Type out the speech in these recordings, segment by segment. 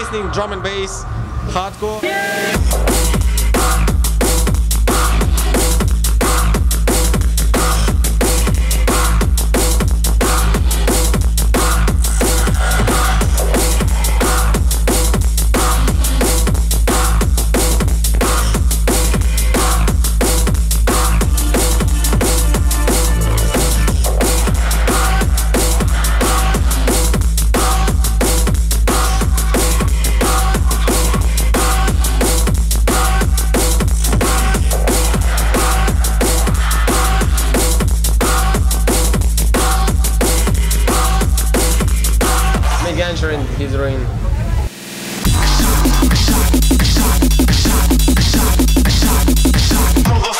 listening drum and bass hardcore. Yeah. Megancher in his ruin. Je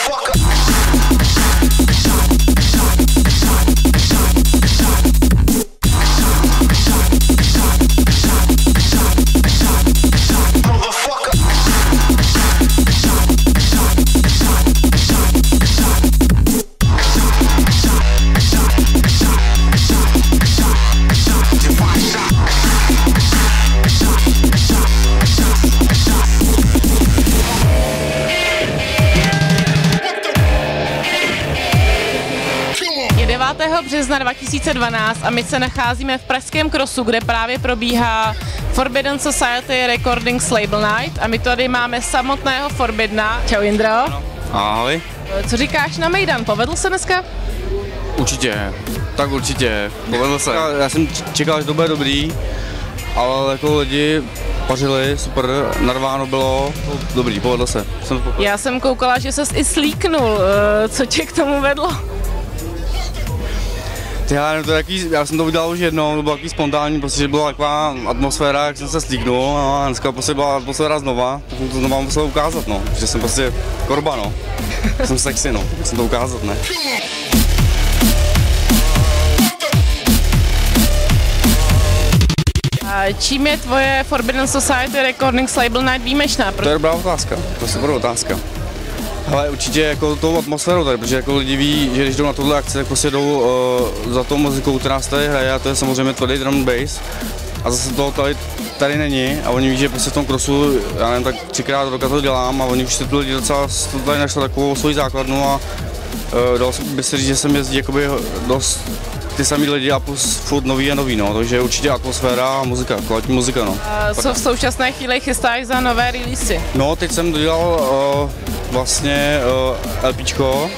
března 2012 a my se nacházíme v Pražském krosu, kde právě probíhá Forbidden Society Recordings Label Night a my tady máme samotného Forbidna. Čau Indro. Ahoj. Co říkáš na Mejdan? Povedl se dneska? Určitě, tak určitě, povedl se. Já, já jsem čekal, že to bude dobrý, ale jako lidi pařili, super, narváno bylo, dobrý, povedlo se. Jsem spokojený. Já jsem koukala, že ses i slíknul. Eh, Co tě k tomu vedlo? Ty, já, nevím, to jaký, já jsem to udělal už jednou, to bylo takový spontánní, prostě že byla taková atmosféra, jak jsem se slíknul a dneska prostě byla atmosféra znova, tak jsem to znova musel ukázat, no, že jsem prostě korba, no. jsem sexy, no, musím to ukázat, ne. A čím je tvoje Forbidden Society Recordings Label Night výjimečná? To je dobrá otázka, to je super otázka. Ale určitě jako tou atmosférou tady, protože jako lidi ví, že když jdou na tuhle akci, tak prostě jdou uh, za tou muzikou, která se tady hraje a to je samozřejmě tvrdý drum bass. A zase toho tady, tady není a oni ví, že prostě v tom krosu, já nevím, tak třikrát do roka to dělám a oni už si tu lidi docela to tady našli takovou svoji základnu a uh, dalo by se říct, že jsem jezdí jakoby dost ty samý lidi a plus furt nový a nový, no, takže určitě atmosféra a muzika, kvalitní muzika, no. A co v současné chvíli chystáš za nové releasy? No, teď jsem dodělal uh, vlastně uh, LPčko,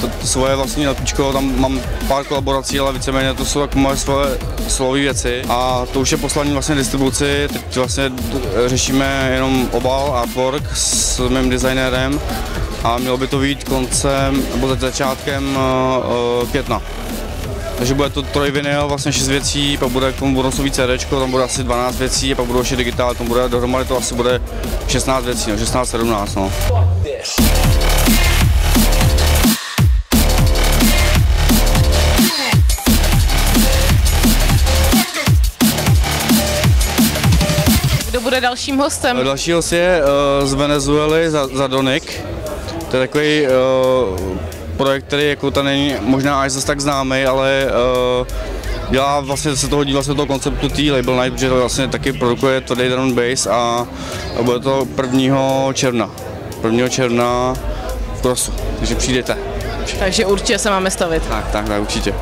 to, to svoje vlastní LPčko, tam mám pár kolaborací, ale víceméně to jsou jako moje svoje slové věci a to už je poslaný vlastně distribuci, teď vlastně řešíme jenom obal, artwork s mým designérem a mělo by to být koncem, nebo za- začátkem uh, května. Takže bude to trojvinyl, vlastně 6 věcí, pak bude k tomu bonusový CD, tam bude asi 12 věcí, pak budou ještě digitál, tam bude dohromady to asi bude 16 věcí, no, 16, 17, Kdo bude dalším hostem? Další host je uh, z Venezuely, za, Zadonik. To je takový uh, projekt, který jako ta není možná až zase tak známý, ale uh, dělá vlastně se to hodí vlastně do toho konceptu té Label Night, protože to vlastně taky produkuje and bass a, a bude to 1. června. 1. června v Krosu, takže přijdete. Takže určitě se máme stavit. Tak, tak, tak, určitě.